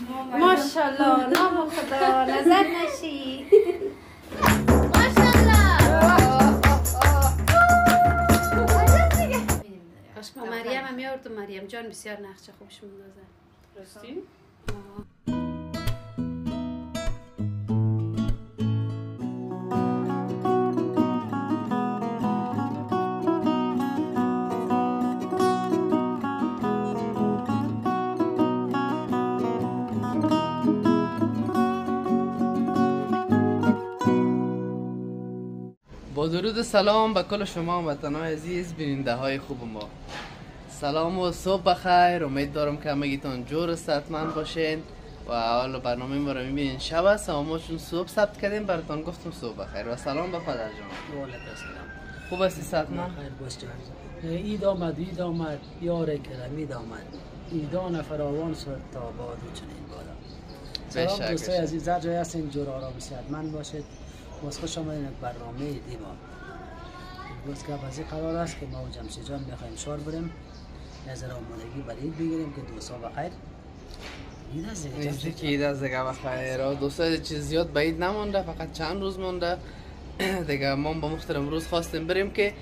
ماشاءالله نام خدا نظر نشی کاش ما مریم هم میارد و مریم. جان بسیار نقشه خوبش مندازه راستی؟ درود سلام به کل شما وطنهای عزیز بیننده های خوب ما. سلام و صبح بخیر. امید دارم که همگیتان جور و صحتمند باشین و حالا برنامه ما رو می‌بینین. شب است. اما ما چون صبح ثبت کردیم. براتان گفتم صبح بخیر و سلام به پدر جان. خوب هستی؟ جان. اید آمد. اید آمد. یار کرم. اید آمد. ایدان فراوان شد تا باد و چنین بادا سلام دوستای. عزیز. در جای هستین جور آرام صحتمند باشید. باز خوش آمدین به برنامه دیما روز که بازی قرار است که ما و جمشید جان می‌خوایم شار بریم. نظر آمادگی برای بگیریم که بخیر دیگه، جمشید نزدیک جان. عید از دیگه بخیر دوستا چیز زیاد به عید نمانده فقط چند روز مونده دیگه ما با مختار امروز خواستیم بریم که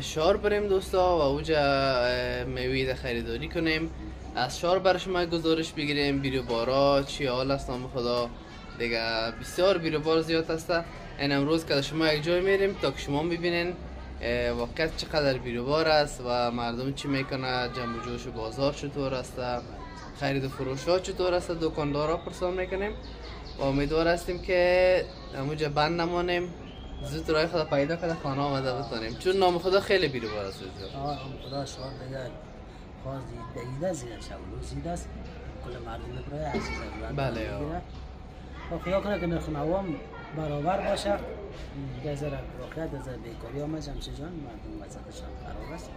شار بریم دوستا و اوجا میوه خریداری کنیم. از شار بر شما گزارش بگیریم. بیرو بارا چی حال است؟ نام خدا. دیگه بسیار بیرو بار زیاد هسته. این امروز که شما یک جای میریم تا که شما ببینین واقعیت چقدر بیرو بار است و مردم چی می‌کنه جمع و جوش بازار چطور است خرید و فروش ها چطور است دکاندارا پرسان می‌کنیم. و امیدوار هستیم که همونجا بند نمانیم زود رای خدا پیدا کنه خانه آمده بتانیم چون نام خدا خیلی بیرو بار است. آه خدا شوار دیگه خواست دید دیده زیده شولو زیده است. کل مردم برای عزیز بله، آه. خدا کنه که نرخ نوام برابر باشه. گذر واقعیت از بیکاری هم جمشید جان مردم وضعیتشان خراب است.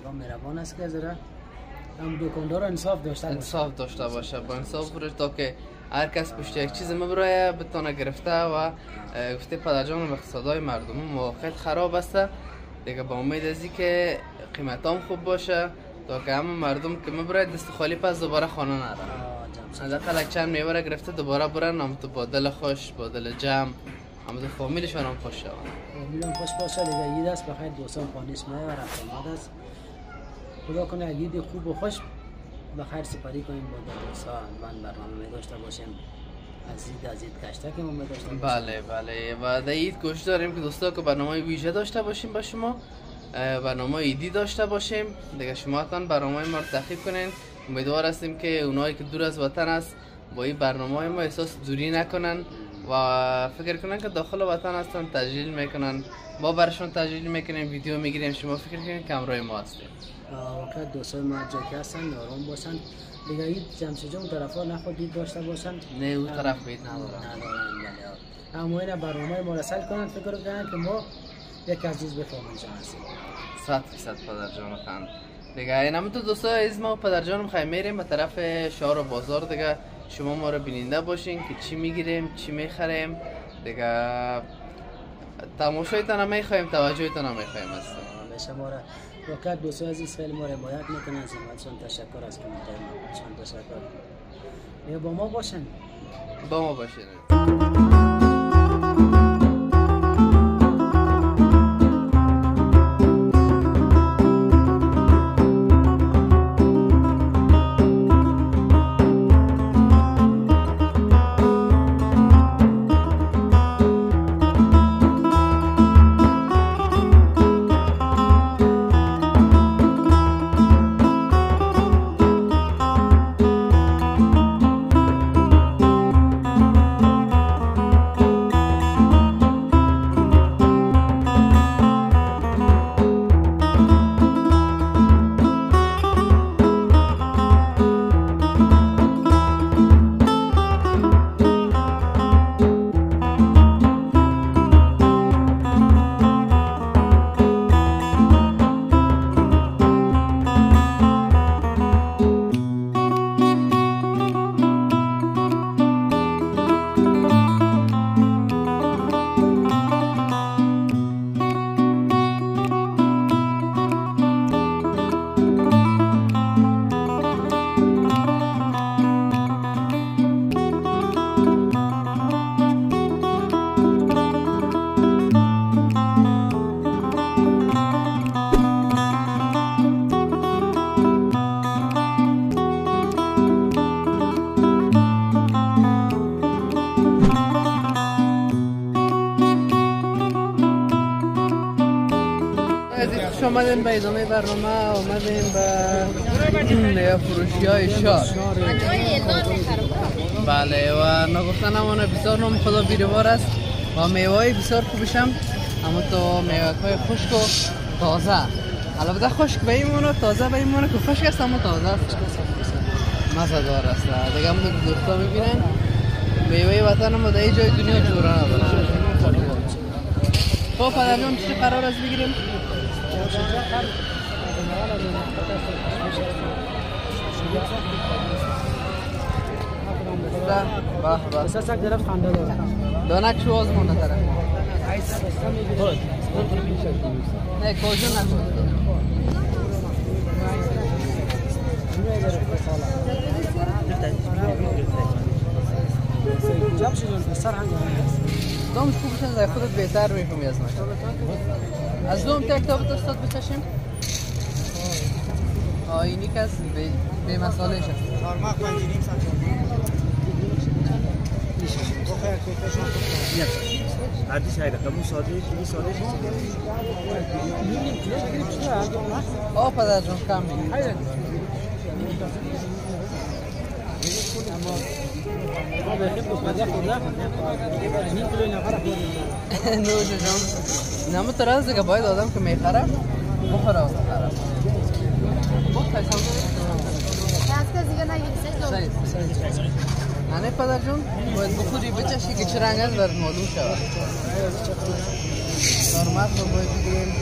خدا مهربان است که هم دکاندار انصاف داشته باشه. انصاف داشته باشه. با انصاف فروش تا که هر کس پشت یک چیز مبرایه بتانه گرفته و گفته پدرجان اقتصادهای مردم موقعیت خراب است. دیگه با امید از که قیمت هم خوب باشه تا که همه مردم که مبرای دست خالی پس دوباره خانه جمشید حداقل چند میوه را گرفته دوباره برن هم تو با دل خوش با دل جمع هم تو فامیلشان هم خوش شون امیدوارم خوش باشه دیگه عید است بخیر دوستان خانیش ماه و رفت آمد است. خدا کنه عید خوب و خوش. بخیر سپری کنیم با دوستا من برنامه داشته باشیم از عید از عید کشته که ما داشته باشیم. بله بله. و در عید کوشش داریم که دوستا که برنامه ویژه داشته باشیم با شما برنامه ایدی داشته باشیم. دیگه شما تان برنامه ما رو تعقیب کنین. امیدوار هستیم که اونایی که دور از وطن است با این برنامه ما احساس دوری نکنن و فکر کنن که داخل وطن هستن تجلیل می‌کنن. ما برشون تجلیل می‌کنیم ویدیو می‌گیریم. شما فکر کنین که همراه ما هستیم. واقعا دوستای ما که هستن آرام باشن. دیگه عید جمشید جان طرف ها نخود دید داشته باشن؟ نه اون طرف بید ندارن بله. اما این برنامه ما رسل کنن فکر کنن که ما یک از جز بفهمیم هستیم صد فیصد پدر جان دیگه این همون تو دوستا از ما و پدر جانم خیلی میریم به طرف شهر و بازار دیگه. شما ما رو بیننده باشین که چی می‌گیریم چی می‌خریم. دیگه تماشایتان هم می‌خوایم توجهتان هم می‌خوایم هستم همیشه ما را. واقعا دوستای عزیز خیلی ما رو حمایت می‌کنن از خدمتشان تشکر از کامنتای تشکر. یا با ما باشن با ما باشین. به ادامه برنامه آمدیم به فروشی های شار بله و نگفتن همانه بسیار نام خدا بیروار است. و میوه های بسیار خوبش هم اما تو میوه های خشک و تازه. البته خشک به این تازه به این که خشک است اما تازه است. مزه دار است. دیگه هم دوستا می‌بینن. میوه وطن ما در جای دنیا جوره نداره. خب پدر جان چی قرار است بگیریم؟ سسک درفت خنده داره دانک شو از مونده تره نه کجا نکنه جاب شدون سر هنگه دومش خوب شد در خودت بهتر می‌فهمی از من از دوم تک تا استاد بچشیم. آینی کس به, به مساله شد چهارماه پنج نیم ساعت. هردی شاید کمو ساده کلی ساده آه پدر جان کم دیگه باید آدم که می‌خره بخوره بخره بود پیسم نه پدر جون باید بخوری بچشی که چه رنگ است برات معلوم شود نرمت رو باید بگیریم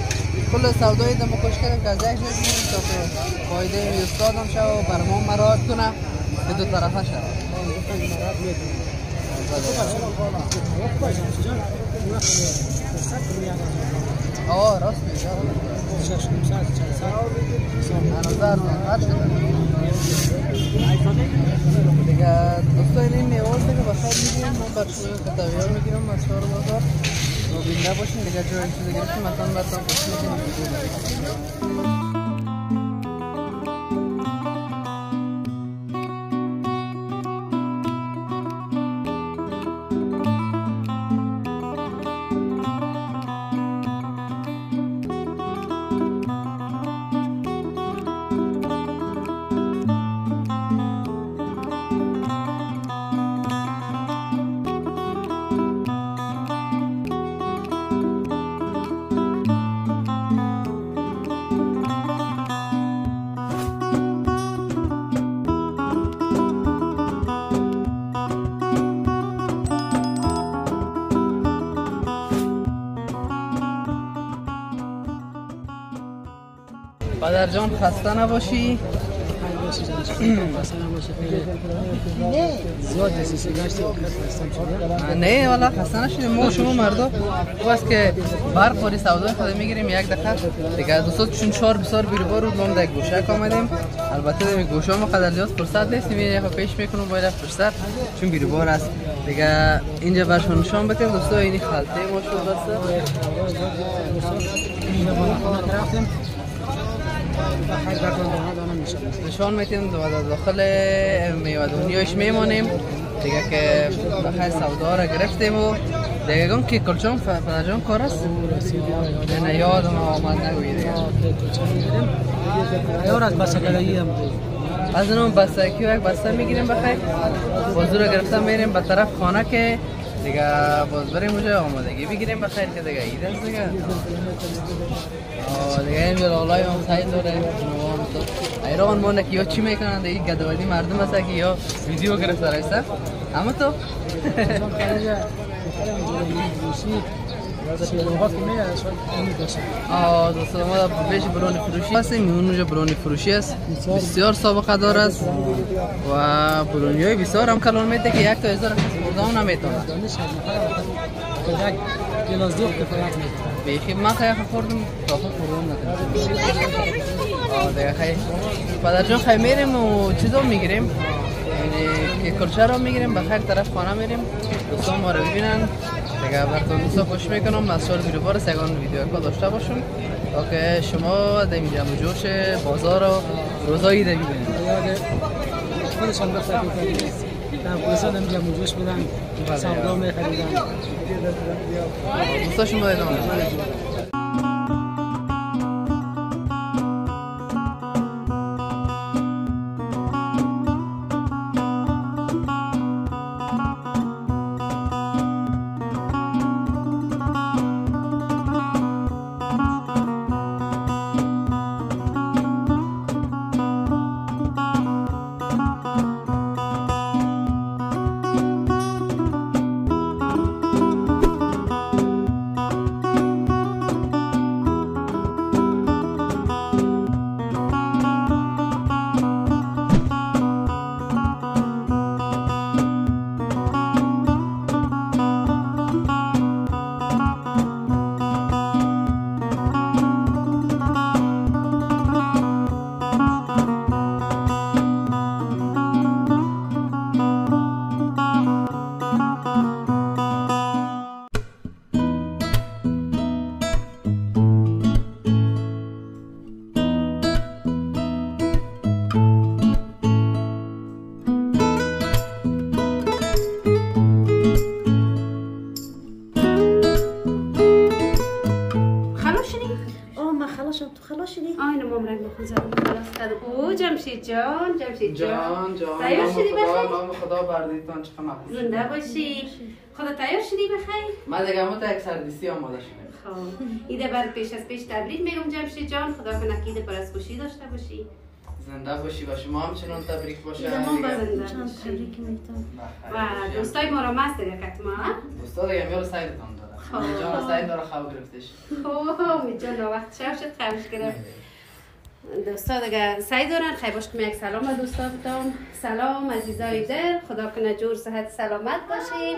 کل سودای دمو کش کردیم که از یک بگیریم تا که فایده می استاد هم شود و برما مراد کنه که دو طرفه شود آه راست میگه هنوزار هر شده دیگه دوستان این میوه دیگه بخیر میگیم من بر شما کتابیار می‌گیرم از شهر بازار مبینده باشین دیگه جای چیز گرفتیم مثلا براتون خوش می‌کنیم پدر جان خسته نباشی؟ زیاد دسیسه گشتی نه والا خسته نشدیم ما شما مردا خوب است که برق باری سودای خود می‌گیریم. یک دقیقه. دیگه دوستان چون چهار بسار بیرو بار بود ما در گوشه آمدیم. البته در گوشه ما قدر زیاد فرصت نیستیم یه پیش می‌کنم باید فرصت. چون بیرو بار است. دیگه اینجا برشون نشان بکنم دوستا اینی خلطه ما شد است نشان میتیم دو داخل میوه دنیاش میمانیم دیگه که بخیر سودا را گرفتیم و دیگه گم که کلچان فنجان کار است نه یادم آمد نگوی دیگه یار از بسه کلایی هم از اونم بسته کی یک بسته می‌گیریم بخیر بازو را گرفتم میریم به طرف خانه که دیگه باز بریم اونجا آمادگی بگیریم بخیر که دیگه عید است دیگه دیگه اینجا لالای هم سعی داره ایران مونه که یا چی می‌کنن دیگه گدوادی مردم هست که یا ویدیو گرفته رایسته اما تو آه دوستان ما بیش برونی فروشی هستیم اون اونجا برونی فروشی است بسیار سابقه دار است و برونی های بسیار هم کلان میده که یک تا هزار کفایت می‌کنه بیخی من خیلی خوردم. کافه خوردم نکنم خیلی پدر جان خیلی میریم و چیزا می‌گیریم. یعنی که کلچه رو می‌گیریم بخیر طرف خانه میریم. دوستان ما رو ببینن. دیگه براتون دوستا خوش می‌کنم سال بیرو بار سگان ویدیو که داشته باشون که شما در اینجا جوش بازار و روزایی ده ببینید خودشان بخیر در هم جمع جوش بودن سودا میخریدن. دوستا شما ادامه بردیتان چقدر. زنده باشی خدا تیار شدی بخیر من دیگه همون تا یک سردیسی آماده شدیم خب ایده بر پیش از پیش تبریک میگم جمشید جان خدا کنه که ایده پر از خوشی داشته باشی زنده باشی و شما همچنان تبریک باشه ما. بزنده چند باشی تبریک می‌تونم و دوستای ما را مست دیگه کت ما دوستا دیگه میاره سایدتان خب. داره جان ساید داره خواب گرفتش می جان وقت شب شد خوش گرفت دوستا دیگه سعی دارن خیلی باش یک سلام به دوستا بدم. سلام عزیزای دل. خدا کنه جور صحت سلامت باشین.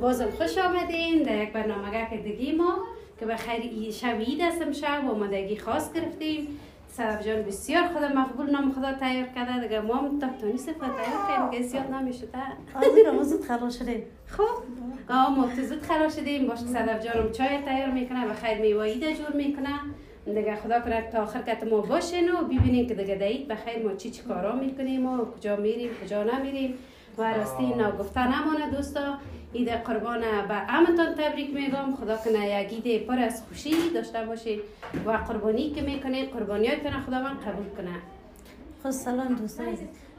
بازم خوش آمدین. در یک برنامه که دیگی ما که به خیر شب عید هستم شب آمادگی خاص گرفتیم. صرف جان بسیار خدا مقبول نام خدا تیار کرده. دیگه ما هم تا تانی صفت تیار کردیم که زیاد نمی‌شده آزی رو زود خلاص شده. خب. آه ما تو زود خلاص شدیم. باش که صدف جانم چای تیار می‌کنه و خیر میوایی جور می‌کنه. دیگه خدا کنه تا آخر که ما باشین و ببینیم که دیگه دهید بخیر. ما چی چی کارا می‌کنیم و کجا میریم کجا نمیریم. و راستی اینا گفته نمانه دوستا. عید قربان به امتان تبریک میگم. خدا کنه یک عید پر از خوشی داشته باشید و قربانی که می‌کنید قربانی های کنه خدا من قبول کنه. خود سلام دوستان.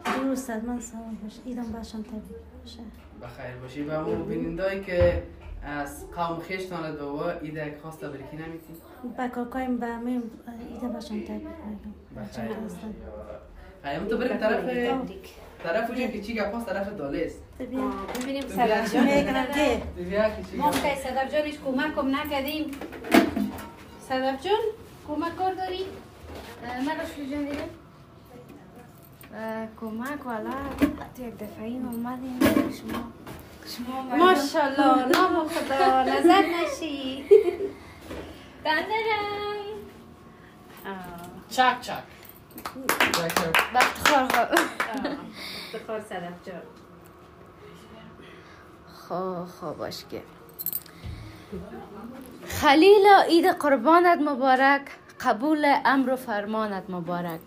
جور من سلام باش ایدم باشم تبریک باشه. بخیر باشی. و همون بینندایی که از قوم خیشتان دو ایده خواست تبریکی نمیتی با کاکایم با همه ایده باشم تبریک میگم خیلی تو بریم طرف طرف اونجا که چی گپاس طرف داله است ببین آه، ببینیم. صدف جان ما گپ- که صدف جان هیچ کمک کم نکردیم صدف جان کمک کار داری؟ من رشد جان دیگه کمک والا یک دفعه این اومدیم شما شما ماشاءالله نام خدا نظر نشی دندرم چک چک. چک چک وقت خور خور افتخار صدف جان خب خب باش که خلیل عید قربانت مبارک قبول امر و فرمانت مبارک.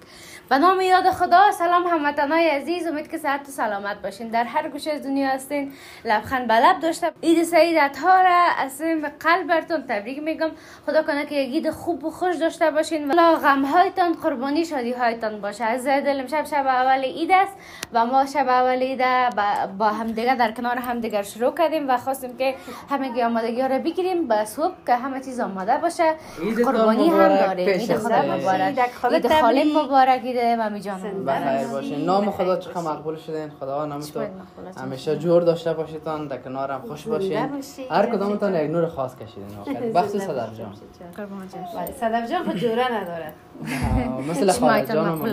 به نام یاد خدا. سلام هموطنای عزیز. امید که صحت و سلامت باشین. در هر گوشه از دنیا هستین. لبخند به لب داشته عید سعید ها از قلب براتون تبریک میگم. خدا کنه که یک عید خوب و خوش داشته باشین. و غم هایتان قربانی شادی هایتان باشه. از دل شب شب اول عید است و ما شب اول عید با- با همدیگه در کنار همدیگر شروع کردیم و خواستیم که همگی آمادگی ها رو بگیریم. به صبح که همه چیز آماده باشه. قربانی هم مبارک داریم. عید خدا همه. مبارک. عید خدا عید مامی جان. مبارک بخیر. باشین نام خدا چقدر مقبول شدین. خدا نام تو. همیشه جور داشته باشیتان در کنارم خوش باشین. باشی. هر کدامتان یک نور خاص کشیدین. بخصوص صدر جان. قربان جان. بله، صدف جان خود جوره نداره. مثل خاله جان و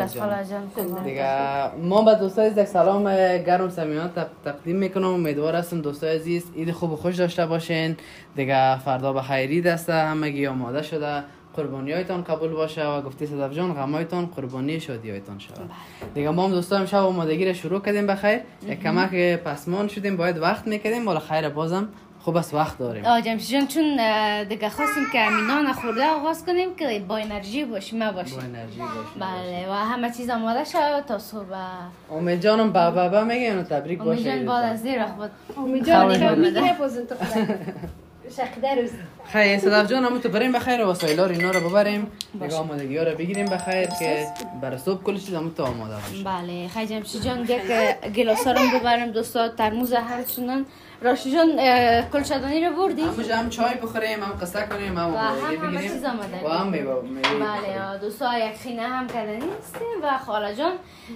قربان. دیگه ما به دوستای عزیز یک سلام گرم صمیمانه تق- تقدیم می‌کنم. امیدوار هستم دوستای عزیز عید خوب و خوش داشته باشین. دیگه فردا به خیری دسته همگی آماده شده. قربانی هایتان قبول باشه و گفتی صدف جان غمایتان قربانی شادی هایتان شود دیگه ما هم دوستا امشب آمادگی رو شروع کردیم بخیر. یک کمک پسمان شدیم باید وقت می‌کردیم. ولی خیر بازم خوب است وقت داریم. آه جمشید جان چون دیگه خواستیم که مینا نخورده آغاز کنیم که با انرژی باشیم ما با انرژی باشیم. بله و همه چیز آماده شد تا صبح. امید جانم با بابا میگه اینو تبریک امید باشه جان بعد از زیر خود. امید جان دیگه نداره. شقیده روز. خیر صدف جان همون تو بریم بخیر و وسایل اینا رو ببریم. دیگه آمادگی ها رو بگیریم بخیر که برای صبح کل چیز همون تو آماده باشه. بله خیلی جمشید جان یک گلاس رو ببرم دوستا ترموز هر چونن راشی جان کل شدنی رو بردی؟ همونجا هم چای بخوریم هم قصه کنیم هم و آمادگی هم همه بگیریم. چیز و هم میوه بله دوستا یک خینه هم کردنی هستیم و خاله جان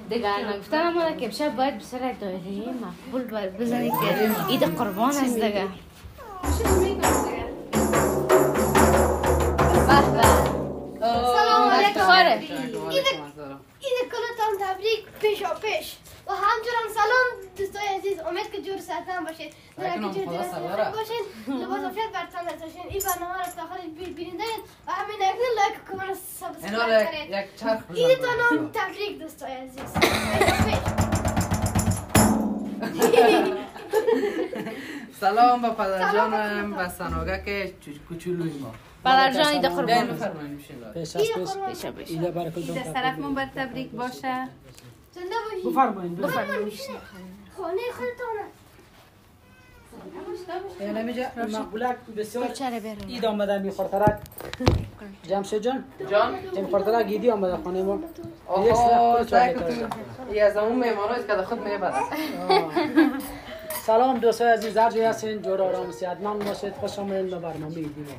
دیگه نگفتن اماده که بشه باید بسر یک دایره مقبول بزنی که عید قربان است دیگه سلام علیکم. عید کلتان تبریک پیش و پیش و همچنان سلام دوستای عزیز امید که جور سرتان باشید در که جور. باشید لباس افشاد برتان داشتین این برنامه را تا آخر بی- بیننده و همین اکنون لایک و سابسکرایب یک کنید برام. هم تبریک دوستای عزیز. سلام به پدر جانم و سناگه که کوچولوی ما. پدر جان قربان بفرمایید بسم الله. پیش از پیش ایده برای کل عید طرفمون بر تبریک باشه. زنده باشید بفرمایید خانه خودتانه یعنی میجا مقبولک بسیار اید آمده می خورترک جمشید جان؟ جان؟ جم خورترک ایدی آمده خانه ما. آها سعی ای از اون میمانایست که خود می‌برد سلام دوستای عزیز هر جای هستین جور آرام صحتمند باشید خوش آمدید به برنامه ایدی ما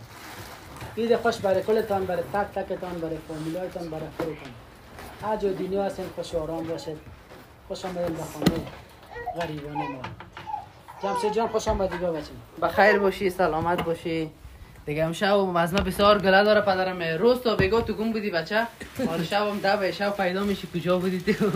عید خوش برای کلتان برای تک تکتان برای فامیلایتان برای خودتان. هر جای دنیا هستین خوش آرام باشید. خوش آمدید به خانه غریبانه ما. جمشید جان خوش آمدی ببچین بخیر باشی سلامت باشی. دیگه امشب ما بسیار گله داره پدرم روز تا بگو تو گم بودی بچه. حالا شب هم ده شب پیدا میشی. کجا بودی تو؟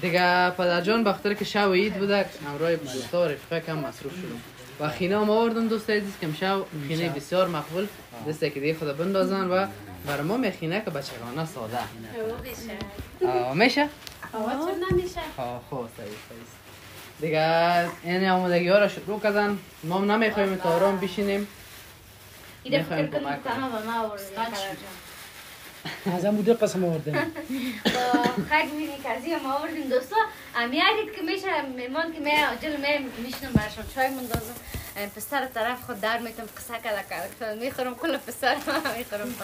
دیگه پدر جان بخاطر که شب عید بوده همراه دوستا و رفقه کم مصروف شدم و خینه هم آوردم دوست عزیز که امشب خینه بسیار مقبول دسته که دیگه خدا بندازن و برای ما میخینه که بچگانه ساده. میشه؟ نمیشه؟ صحیح دیگه این آمادگی ها را شروع کردن. ما هم نمی‌خوایم تا آرام بشینیم. می‌خوایم کمک کنیم. تنها به ما آورده پدر جان. از هم بوده قسم آوردیم با خیلی از این ما آوردیم دوستا. هم یادید که میشه میمان که می جل می میشنم برشون چای مندازم پسر طرف خود در میتم قصه کلا کرد می‌خورم کل پسر می‌خورم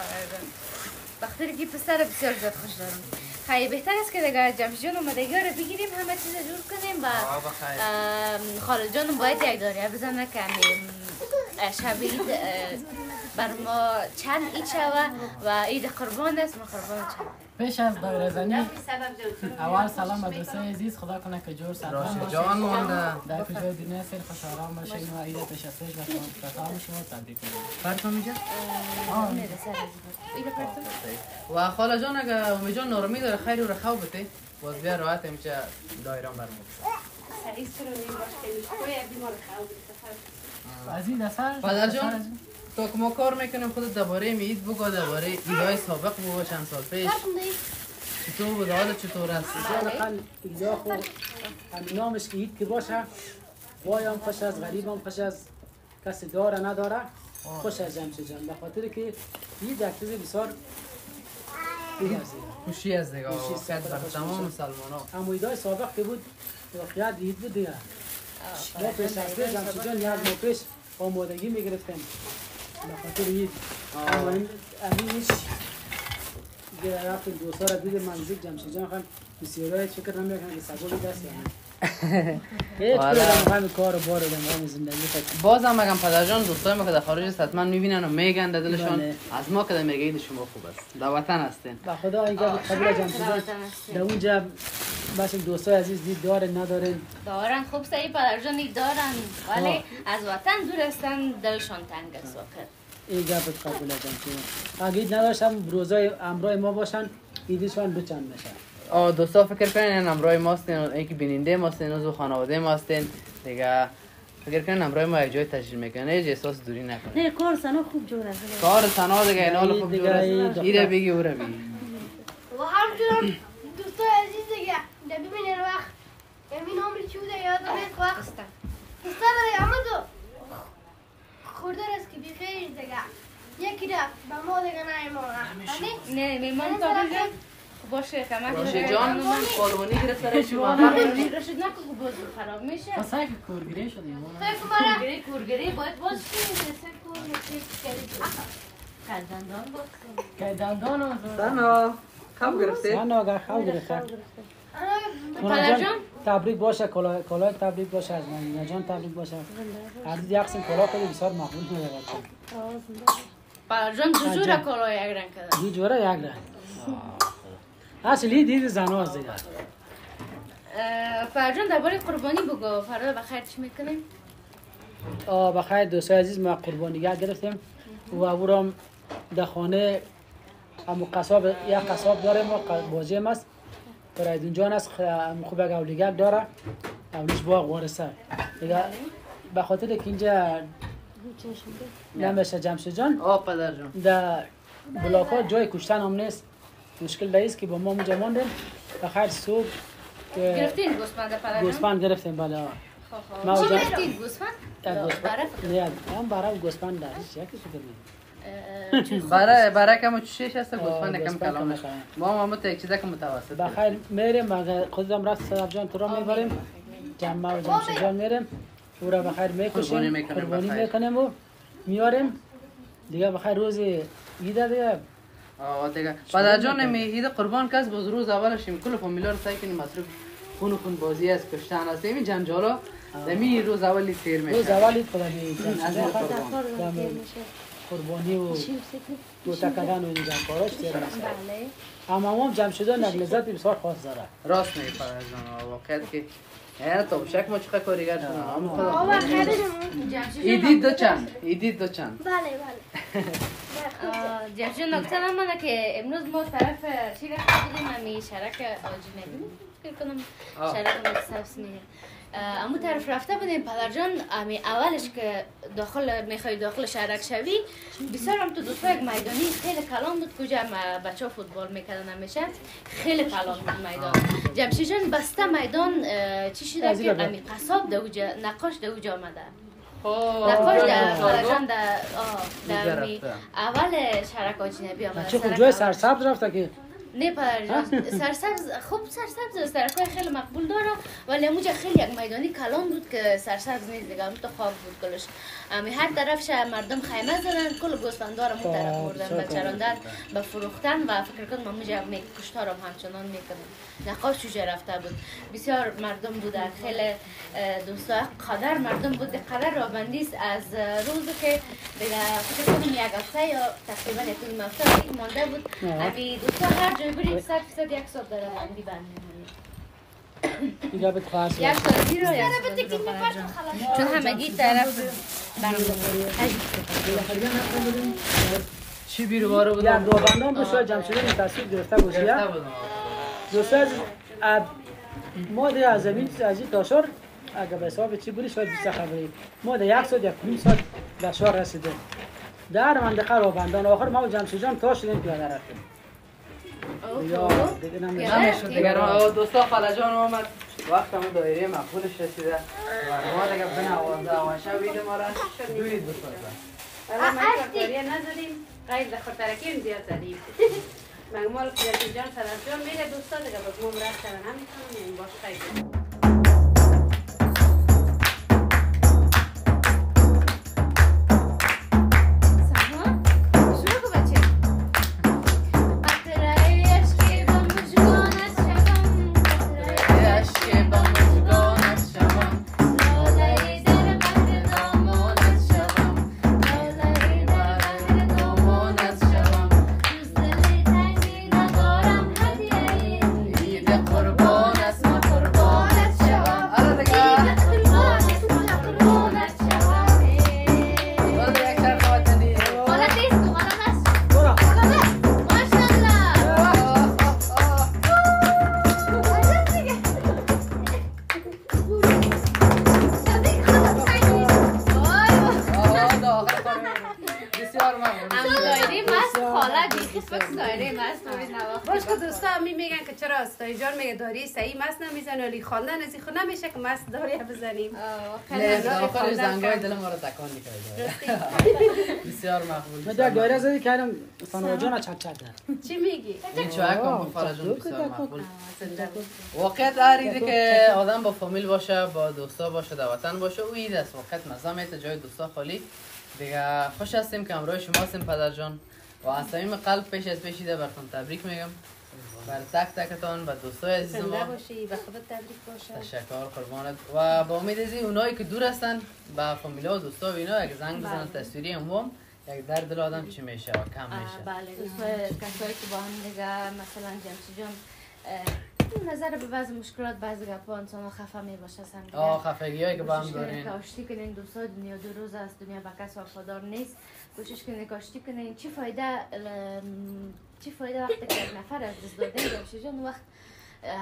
بخاطر که پسر بسیار زیاد خوش دارم. خیلی بهتر است که دیگه جمش جان اومدگی رو بگیریم همه چیز جور کنیم و ام، خاله جانم باید یک داریه بزنه که شب عید بر ما چند عید شوه و عید قربان است ما قربان شوه پیش از دایره زنی اول سلام به دوستای عزیز خدا کنه که جور سلام راشه جان مانده در کجای دنیا سیر خوش آرام باشین و عید پیش از پیش به تمام شما تبریک میگم. پرتو میگه؟ و خاله جان اگه امی جان نارمی داره خیر و رخو بته باز بیا راحت امچه دایران برمو سعی سر نیم باش که میشه کوی بیمار بسفر از این پدر جان تو که ما کار می‌کنیم خود درباره عید بگو درباره ایدهای سابق بگو چند سال پیش. چطور بود؟ حال چطور است؟ حداقل ایدا خو. نامش که عید که باشه. وای هم خوش از غریب هم خوش از کسی داره نداره. خوش از جمشید جان. به خاطر که یک چیز بسیار خوشی از دیگه. خوشی است. بر تمام مسلمان ها اما ایدای سابق که بود واقعیت عید بود دیگه. ما پیش از پیش جمشید جان یک ماه پیش آمادگی می‌گرفتیم. به خاطر عید اما این هیچ رفتیم دوستا را دیدیم منزیک جمشید جان خان بسیارای فکر نمی‌کنم که سبول دست هیچ همین کار و بار زندگی بازم اگم پدر جان دوستای ما که در خارج است حتما می‌بینن و میگن در دلشان بله. از ما که عید شما خوب است. در وطن هستین. با خدا اینجا قبل جمشید جان در اونجا بس دوستای عزیز دید داره ندارین دارن خوب سعی پدر جان دارن ولی از وطن دور هستن دلشان تنگ است این گپت قبول جمشید اگه اید نداشتم روزای امرای ما باشن ایدیشان دو چند میشه آه دوستا فکر کنین این امرای ما هستین این که بیننده ما هستین عضو خانواده ما هستین دیگه فکر کنین امرای ما یک جای تشکیل می‌کنه هیچ احساس دوری نکنه. نه کار سنا خوب جور است. کار سنا دیگه اینا خوب جور است. ایره بگی او رو بگی. و همچنان دوستای عزیز ده ببینین وقت امین عمری چی بوده یادم نیست وقت دیگه اما تو خورده است که بخیر دیگه یکی رفت به ما دیگه نیمونه نه میمان جان خب باشه کمک باشه. جان پالونی گرفته رشی شما موفق رشد نکن که باز خراب میشه پس که کورگیری شدیم فکر کنم کورگری کورگری باید باز کور کردندان باز کنیم که دندان هم سنا خواب گرفته من خواه گرفته پدر جان؟ تبریک باشه کلاه کلاه تبریک باشه از من. نجان تبریک باشه. هر دید یک سن کلاه کنی بسیار مقبول میده پدر جان دو جور کلاه یک رنگ کردن. دو جوره یک رنگ. اصلی دید زناز دیگه اه، پدر جان درباره قربانی بگو. فردا بخیر چی می‌کنیم آه بخیر دوستای عزیز ما قربانیگه گرفتیم و او را هم در خانه همو قصاب یک قصاب داریم و ق- بازی هم است است خ- هم خوب یک اولیگک داره اولیش باغ وارسه دیگه به خاطر که اینجا نمیشه جمشید جان آه پدر جان در بلاک ها جای کشتن هم نیست مشکل دایست که با ما اونجا ماندیم بخیر صبح گرفتین گوسفند پدر جان گوسفند گرفتیم بله ما گوسفند یک گوسفند برای نه هم برای گوسفند دارش یکی فکر برای برای کم چشش هست گوسفند کم کلام. ما هم همون یک چیزا که متوسط بخیر میریم خودم رفت صدف جان تو را می‌بریم. جمع و جمشید جان میریم. او را بخیر می‌کشیم. می‌کنیم قربانی. می‌کنیم و میاریم. دیگه بخیر روز ایده دیگه. آه دیگه. پدر جان می عید قربان کس باز روز اولش این کل فامیلا رو سعی کنیم مصروف خون و خون بازی است کشتن است. این جنجالا دمی روز اولی تیر میشه. روز اولی خدا می قربانی و؟ دوتا کردن و این کاراش تیر بله. اما هم جمع شدن یک لذت بسیار خاص داره. راست میگه پدر جان. واقعیت که یعنی تو شک ما چقدر کاریگر شدن. اما خدا. ایدی دو چند ایدی دو چند بله بله. جفجون نکته نمانه که امروز ما طرف چی رفته بودیم. همی شرک آجی نبیم فکر کنم. شرک مکسفس میگه. امو طرف رفته بودیم پدر جان امی اولش که داخل می‌خوای داخل شهرک شوی بسیار هم تو دوستا یک میدانی خیلی کلان بود کجا بچه فوتبال می‌کردن همیشه خیلی کلان بود میدان جمشید جان بسته میدان چی شده که. امی قصاب ده اوجا نقاش ده اوجا آمده خب نقاش در. خارجان در آه دیگه در. اول شرک اجنبی آمده چه خود جای. سرسبز رفته که نه سرسبز خوب سرسبز است. خیلی مقبول داره. ولی اموجا خیلی یک میدانی کلان بود که سرسبز نیست. دیگه تو خواب بود کلش. امی هر طرفش مردم خیمه زدن. کل گوسفندار اون طرف بردن بسیار به چراندن به فروختن و فکر کنم اموجا می کشتار هم همچنان می‌کنن. نقاش چوجه رفته بود؟ بسیار مردم بودن. خیلی دوستا. قدر مردم بود. قدر رابندی از اه، روزی که دیگه فکر کنم یک هفته یا تقریبا یک هفته مانده بود. امی دوستا هر فیصد یک صبح داره بندی بندی اینجا به خاص یک ساعتی رو یک. چون همگی طرف چی بیرو باره یک بودم دو بندان بسیار جمع شده این تصویر گرفته باشید گرفته بودم دوست از اب- ما ده از زمین از این تاشار اگر به حساب چی بودی شاید بیشتر خبری ما ده یک ساعت یک نیم ساعت به شار رسیده در منطقه رو بندان آخر ما و جمشید جان تا شدیم پیاده رفتیم دوستا خالجان آمد وقت همون دایره مقبولش رسیده ما دیگه بین آوازده و شب ایده ما را دوید بسازه حالا ما کاریه نزدیم غیر در خطرکی هم زیاد زدیم مگمال که جان صدف جان میره دوستا دیگه مرد کردن هم می‌کنم این باش خیلی دایره مست نواخت باش که دوستا همی میگن که چرا استای جان میگه داری صحیح مست نمی‌زنه ولی خواندن از این خود نمیشه که مست داری بزنیم. آخر زنگای. دل ما رو تکان می‌کنه بسیار مقبول. من در دایره زدی کردم فنوار جان چک در چی میگی؟ این چوک هم خالجان بسیار مقبول. واقعیت هر ایده که آدم با فامیل باشه با دوستا باشه در وطن باشه او عید است. واقعیت مزه میته جای دوستا خالی. دیگه خوش هستیم که همراه شما هستیم پدر جان. و از صمیم قلب پیش از پیش ایده براتون تبریک میگم. بر تک تکتان و دوستای عزیز ما. باشی و خودت تبریک باشه. تشکر قربانت. و با امید از اونایی که دور هستن با فامیلا و دوستا و اینا یک زنگ بزنن تصویری هم یک درد دل آدم چی میشه و کم میشه. بله. دوستای کسایی که با هم دیگه مثلا جمشی جان نظر به بعض مشکلات بعضی گپا انسان خفه می باشه از دیگه. آه خفگی هایی که با هم دارین. که آشتی کنین. دوستا دنیا دو روز است دنیا به کس وفادار نیست. کوشش کنین که آشتی کنین چی فایده چی فایده وقتی که یک نفر از دست دادن جان وقت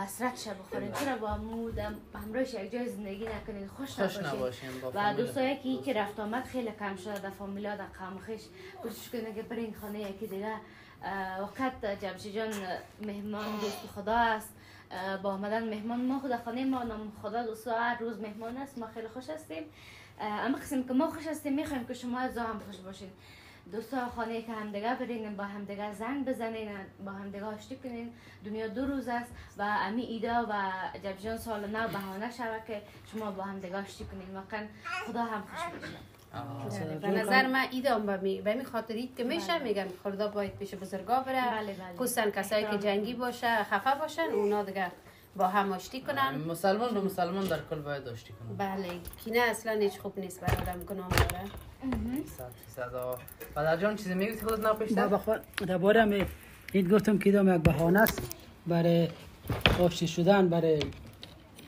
حسرت شه بخورین چرا با مود همراهش یک جای زندگی نکنین خوش خوش نباشین با و. دوستایی که که رفت آمد خیلی کم شده در فامیلا در قوم خویش کوشش کنه که برین خانه یکی دیگه وقت جمشی جان مهمان دوست خدا است با آمدن مهمان ما خود خانه ما نام خدا دوستا هر روز مهمان است ما خیلی خوش هستیم اما قسم که ما خوش هستیم می‌خوایم که شما از هم خوش باشین دوستا خانه که همدیگه برین با همدیگه زنگ بزنین با همدیگه آشتی کنین دنیا دو روز است و امی ایدا و جبجان سال نو بهانه شوه که شما با همدیگه آشتی کنین واقعا خدا هم خوش بشه به نظر من ایدام به می به می خاطر اید که میشه میگن خوردا باید پیش بزرگا بره بله، بله. خصوصا کسایی که جنگی باشه خفه باشن اونا دیگه با هم آشتی کنن. مسلمان به مسلمان در کل باید داشتی کنم بله کینه اصلا هیچ خوب نیست برای آدم گناه داره. پدر جان چیزی میگی؟ خودت نه با پیشتر بخور درباره می این گفتم که ایدام یک بهانه است برای آشتی شدن برای یک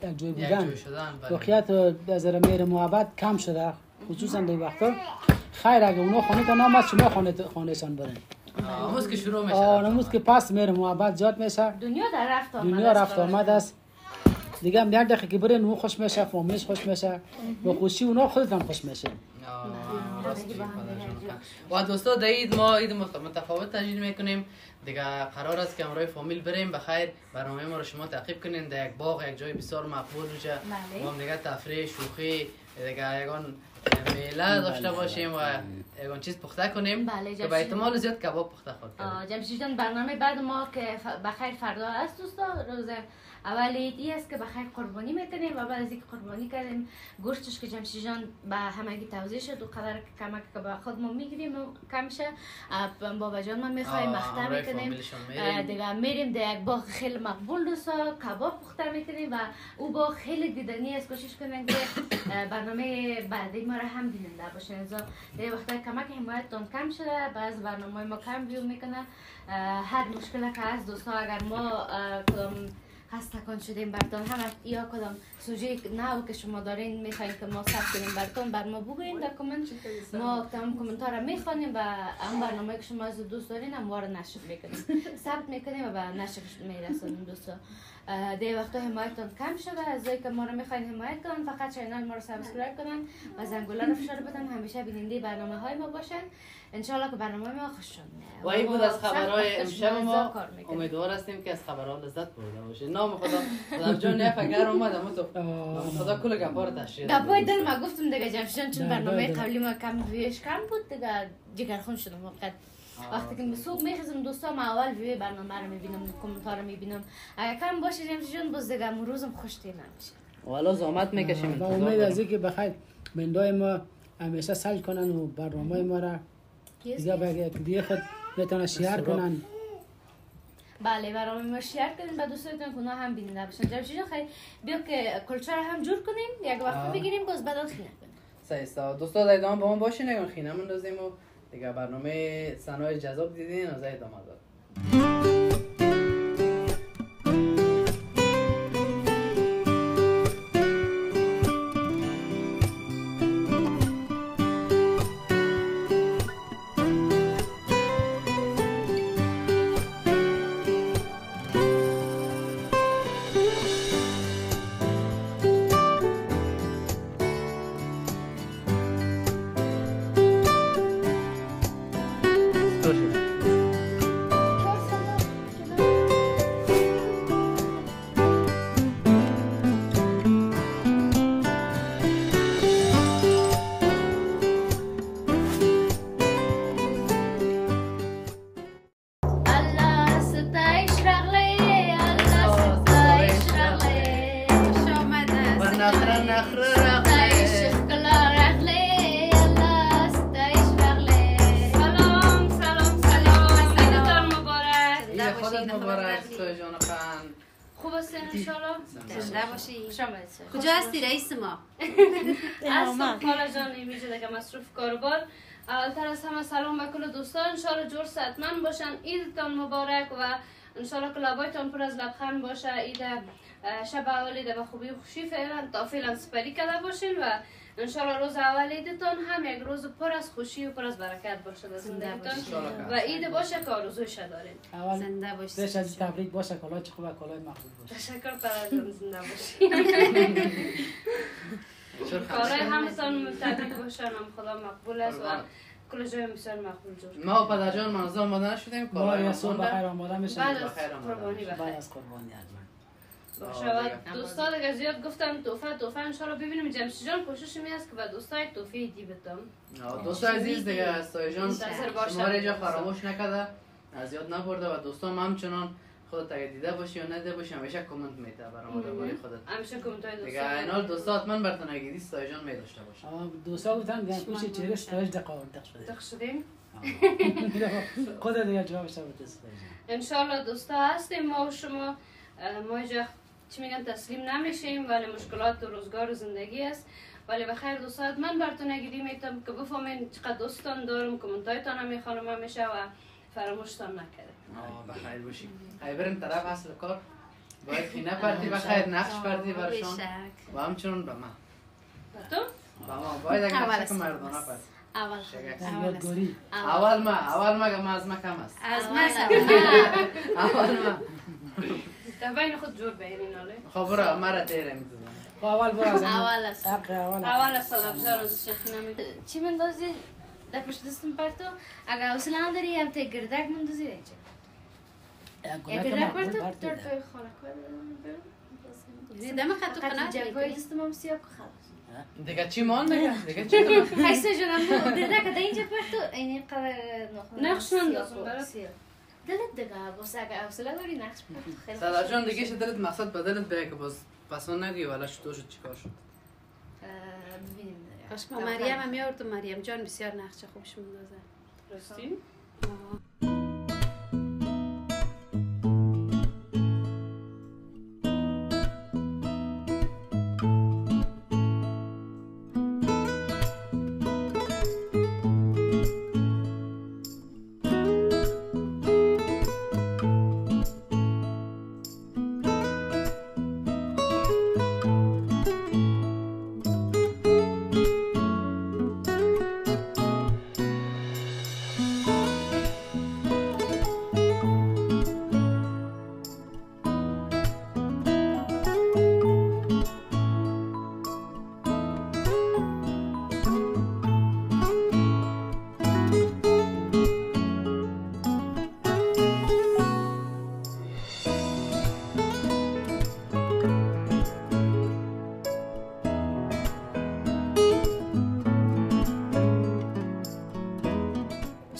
یک بودن. بله. واقعیت از میر محبت کم شده خصوصا در وقتا. خیر اگه اونا خانه تا نامد شما خانه خانهشان برن آه، امروز که شروع میشه. آه نموز که پس میر محبت زیاد میشه. دنیا در رفت آمد دنیا است رفت آمد است دیگه هم یک دقیقه که برین اون خوش میشه فامیلش خوش میشه. با خوشی اونا خودتان خوش میشه. و دوستا در عید ما عید مت- متفاوت تجلیل می‌کنیم. دیگه قرار است که همراه فامیل بریم. بخیر برنامه ما رو شما تعقیب کنین. در یک باغ یک جای بسیار مقبول میشه. بله. و هم دیگه تفریح شوخی دیگه یگان میله داشته باشیم و یگان چیز پخته کنیم بله، که. به احتمال زیاد کباب پخته خود کنیم آه، جمشید جان برنامه بعد ما که بخیر فردا است دوستا روز اول عیدی است که بخیر قربانی می‌کنیم و بعد از اینکه قربانی کردیم گوشتش که جمشید جان به همگی توضیح شد و قدر کمک که به خود ما می‌گیریم کم شه بابا جان ما می‌خوایم مخته همراه می‌کنیم. دیگه میریم در یک باغ خیلی مقبول دوستا کباب پخته می‌کنیم و او باغ خیلی دیدنی است. کوشش کنیم که برنامه بعدی ما را هم بیننده باشین. از در وقتا کمک حمایتتان کم شده بعض برنامه ما کم ویو می‌کنه. هر مشکل که هست دوستا اگر ما کدام هستکان شدیم برتون هم یا کدام؟ سوژه نو که شما دارین می‌خواین که ما ثبت کنیم برتون بر ما بگوین در کامنت. ما تمام کامنت ها را می‌خوانیم و هم برنامه که شما از دوست دارین هم ما را نشر می‌کنیم. ثبت می‌کنیم و به نشر میرسونیم دوستا دی وقتا حمایتتان کم شده. از که ما رو می‌خواین حمایت کنن فقط چینل ما رو سابسکرایب کنن و زنگوله رو فشار بدن. همیشه بیننده برنامه های ما باشن. انشالله که برنامه ما خوششون و این بود از خبرهای امشب ما. امیدوار هستیم که از خبرها لذت برده باشید نام خدا خدا جان نه فکر اومد اما تو. خدا کل گپا رو تشریح. گپای دل ما گفتم دیگه جمشیدان چون برنامه. قبلی ما کم ویوش کم بود دیگه جگرخون شدم واقعا. وقتی که صبح میخیزم دوستا ما اول ویو برنامه رو می‌بینم کامنت رو می‌بینم. اگر کم باشه جمشیدان باز دیگه امروز روزم خوش نمیشه. والا زحمت می‌کشیم. امید از اینکه بخیر بندای ما همیشه سل کنن و برنامه ما را دیگه به دیگه خود بتونن شیر کنن بله برنامه ما شیر کنیم به دوستاتون که اونا هم بیننده باشن جمشیدان خیلی بیا که کلچر هم جور کنیم یک وقت. بگیریم باز بعد خیلی کنیم سایستا دوستا در ادامه با ما باشین اگر خینه مندازیم و دیگه برنامه سنای جذاب دیدین از ادامه داد مبارک عید خودت مبارک تو جان خان خوب هستین انشالله. زنده باشی. سر. کجا هستی رئیس ما؟ هستم خاله جان میشه که مصروف کاربار اولتر از همه سلام به کل دوستان. انشالله جور صحتمند باشن. عیدتان مبارک و انشالله که لبایتان پر از لبخند باشه. عید شب اول به خوبی و خوشی. فعلا تا فعلا سپری کرده باشین و انشالله روز اول عیدتان هم یک روز پر از خوشی و پر از برکت باشه در زندگیتان. و عید باشه که آرزوش دارین اول زنده باشی پیش از تبریک باشه کلا چه خوبه کلا محبوب باشه. تشکر پرازم زنده باشین کارهای همتان تبریک باشن هم خدا مقبول است و کل جای بسیار مقبول جور. ما و پدر جان منظور آماده نشدیم. یه ما مانده. بخیر آماده میشن بعد از. قربانی بعد از قربانی. حتما باشه و دوستا دیگه زیاد گفتم توفه توفه انشالله ببینیم جمشید جان کوشش می است که به دوستای توفه دی بتم دوست عزیز دیگه منتظر باشم. شما را فراموش نکرده از یاد نبرده و دوستان همچنان خودت اگه دیده باشی یا ندیده باشی همیشه کامنت میده برام درباره خودت همیشه کمنتای دیگه دوستا اینال دوستا حتما براتون اگه دیدی سایه جان می داشته باشه آه، دوستا گفتن گن پوش چهره استایج دقیقا منتق شده دق شدیم خود دیگه جوابش هم بده استایج انشالله دوستا هستیم ما و شما ما چی میگن تسلیم نمیشیم ولی مشکلات و روزگار و زندگی است. ولی بخیر دوستا من براتون اگه میتم که بفهمین چقدر دوستان دارم کمنتایتان هم می‌خوانم همیشه و فراموشتان نکردم. آه بخیر باشی. خیلی بریم طرف اصل کار. باید خینه پرتی بخیر نقش پرتی برشان و همچنان به من. تو؟ به ما. باید اول نقش. مردانه پرتی اول اول ما اول ما که از ما کم است از اول ما. بین خود جور بیرین آله خب برو مرا تیره می‌تونم خب اول برو این اول. است. اول صدف جان از شیخ نمیده چی مندازی در پشت دستم پرتو اگه حوصله هم داری هم ته گردک مندازی ریچه گلک گردک در بده. پای خانه دم خط تو می‌کنی. دستم هم سیاه که خلاص دیگه چی مان دیگه دیگه چی کنم خیسته جانم بو گردک در اینجا پرتو این قدر مندازم برات. دلت دیگه باز اگه حوصله داری نقش خیلی صدا جان دیگه شد دلت مقصد؟ به دلت بیه که باز پسند نگی ولی شد شد چیکار شد؟ ببینیم دیگه. مریم هم. میارد و مریم جان بسیار نقشه خوبش مندازه راستی؟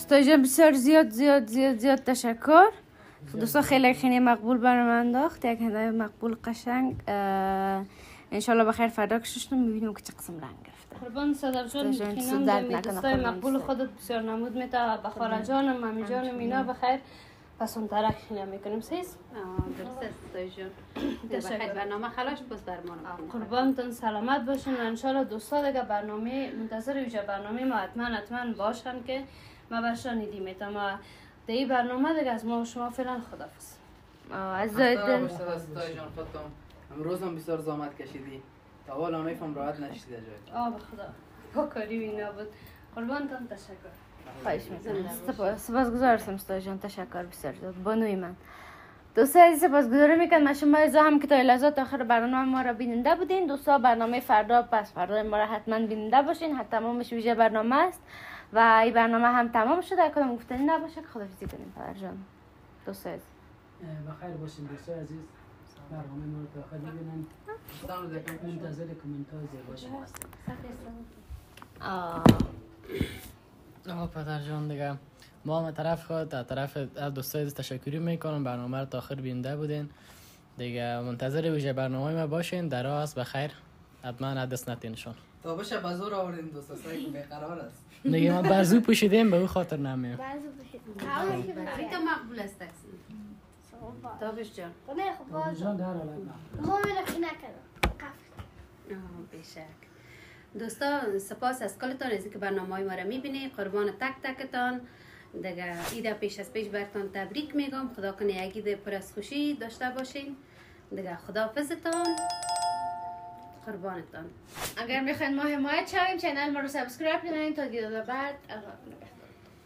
استاجان بسیار زیاد زیاد زیاد زیاد تشکر. دوستا خیلی خیلی مقبول برام انداخت. یک هدایه مقبول قشنگ. انشالله بخیر فردا که ششتم می‌بینیم که چه قسم رنگ گرفته. قربان صدف جان جان، نکنه دوستای مقبول. خودت بسیار نمود میتا. به خاله جانم مامی جانم اینا بخیر. پس اون طرح خینم می‌کنیم. سیز؟ درست است جان. بخیر برنامه خلاص باز درمان قربانتون سلامت باشین. انشالله دوستا دیگه برنامه منتظر ویژه برنامه ما حتما حتما باشن که ما برشان ایدی میتم و در این برنامه دیگه از ما و شما فعلا خدافز از ستای جان خودتم امروز هم بسیار زحمت کشیدی. تا حالا میفهم راحت نشیده جای آه خدا. با کاری و اینا بود قربانتون تشکر. خواهش می‌کنم. سپاس گذارم جان. تشکر بسیار زیاد. بانوی من. دوستان عزیز سپاسگزاری می‌کنم. شما ایزا هم که تا لحظات آخر برنامه ما را بیننده بودین. دوستا برنامه فردا پس فردا ما را حتما بیننده باشین. حتی تمامش ویژه برنامه است. و این برنامه هم تمام شده. کدام گفتنی نباشه که خدافزی کنیم. پدر جان. دوستا عزیز بخیر باشین دوستای عزیز. برنامه ما رو تا آخر ببینن دوستان رو دکم کشم. منتظر کامنت های زیبا شما هستیم. آه. آقا پدر جان دیگه. ما هم از طرف خود از طرف از دوستای عزیز تشکری می‌کنم. برنامه رو تا آخر بینده بودین. دیگه منتظر ویژه برنامه ما باشین. در راه است بخیر حتما دست نتینشون تا بشه به زور آوردیم دوستا سعی کن بیقرار است. دیگه ما برزو پوشیدیم به او خاطر نمیم تو مقبول است تاکسی. تابش جان. نه خب باز جان در حالت ما میرخی نکردم آه، بیشک. دوستا سپاس از کلتان از اینکه برنامه های ما را می‌بینی قربان تک تکتان. دیگه ایده پیش از پیش برتان تبریک میگم. خدا کنه یک ایده پر از خوشی داشته باشین. دیگه خدا حافظتان قربانتان. اگر می‌خواین ما حمایت شویم channel ما رو subscribe کنین تا دیدار بعد. الله.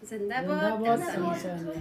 زنده باد.